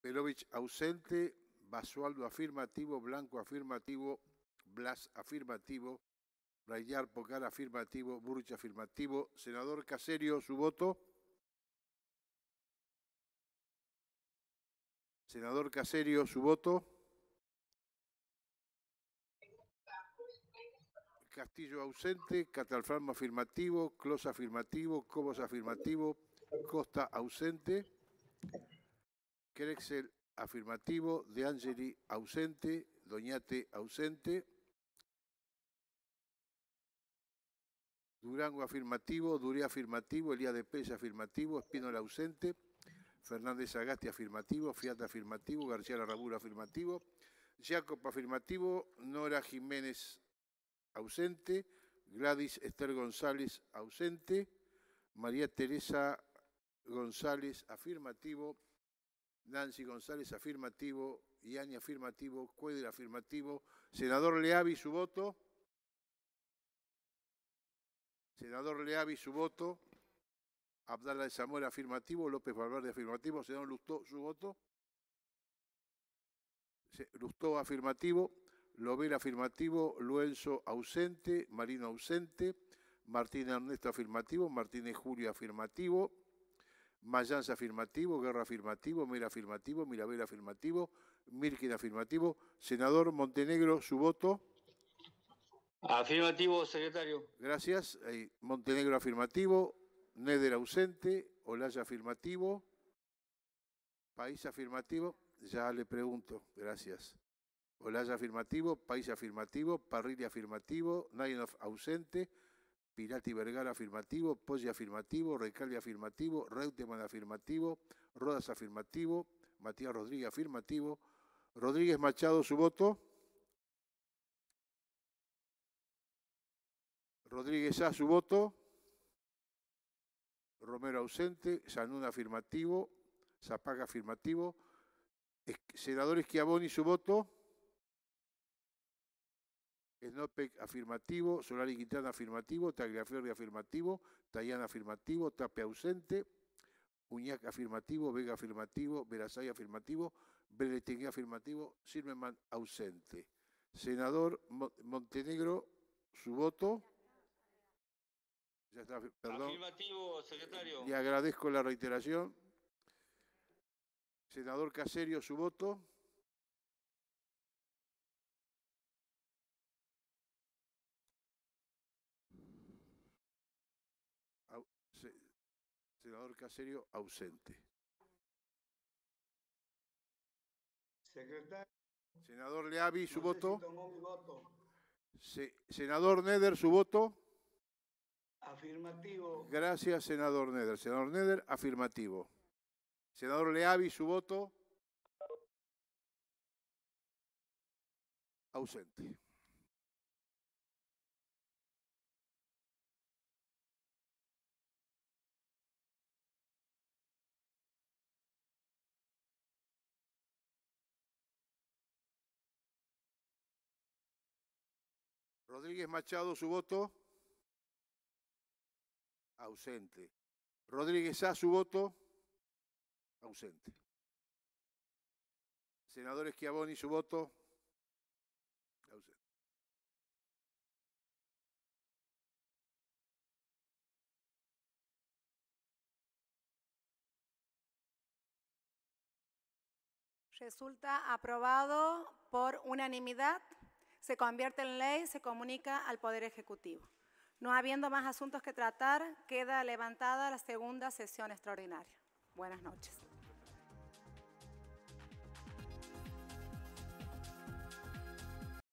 Pelovich ausente, Basualdo afirmativo, Blanco afirmativo, Blas afirmativo, Rayar Pocar afirmativo, Burch afirmativo. Senador Caserio, su voto. Senador Caserio, su voto. Castillo ausente, Catalframo afirmativo, Clos afirmativo, Cobos afirmativo, Costa ausente, Crexel afirmativo, De Angeli ausente, Doñate ausente, Durango afirmativo, Duré afirmativo, Elías de Pella afirmativo, Espínola ausente, Fernández Agasti afirmativo, Fiat afirmativo, García Larrabura afirmativo, Jacob afirmativo, Nora Jiménez ausente, Gladys Esther González ausente, María Teresa González afirmativo, Nancy González afirmativo, Yani afirmativo, Cuedra afirmativo, senador Leavi su voto, senador Leavi su voto, Abdala de Zamora afirmativo, López Valverde afirmativo, senador Lustó su voto, Lustó afirmativo, Lovera afirmativo, Luenzo ausente, Marino ausente, Martín Ernesto afirmativo, Martínez Julio afirmativo, Mayans afirmativo, Guerra afirmativo, Mera afirmativo, Mirabel afirmativo, Mirkin afirmativo, senador Montenegro, su voto. Afirmativo, secretario. Gracias. Montenegro afirmativo, Neder ausente, Olaya afirmativo, País afirmativo, ya le pregunto, gracias. Olaya afirmativo, País afirmativo, Parrilli afirmativo, Nainov ausente, Pirati Vergara afirmativo, Poggi afirmativo, Recalvi afirmativo, Reutemann afirmativo, Rodas afirmativo, Matías Rodríguez afirmativo, Rodríguez Machado su voto. Rodríguez A su voto. Romero ausente, Sanún afirmativo, Zapaga afirmativo, senador Schiavoni su voto. Snopec afirmativo, Solari Quintana afirmativo, Tagliaferri afirmativo, Tayana afirmativo, Tape ausente, Uñac afirmativo, Vega afirmativo, Verazay afirmativo, Beletingue afirmativo, Silverman ausente. Senador Montenegro, su voto. Ya está, perdón. Afirmativo, secretario. Le agradezco la reiteración. Senador Caserio, su voto. Senador Caserio, ausente. Secretario. Senador Leavi, su voto. senador Neder, su voto. Afirmativo. Gracias, senador Neder. Senador Neder, afirmativo. Senador Leavi, su voto. Ausente. Rodríguez Machado, su voto. Ausente. Rodríguez A, su voto. Ausente. Senador Schiavoni, su voto. Ausente. Resulta aprobado por unanimidad se convierte en ley, se comunica al Poder Ejecutivo. No habiendo más asuntos que tratar, queda levantada la segunda sesión extraordinaria. Buenas noches.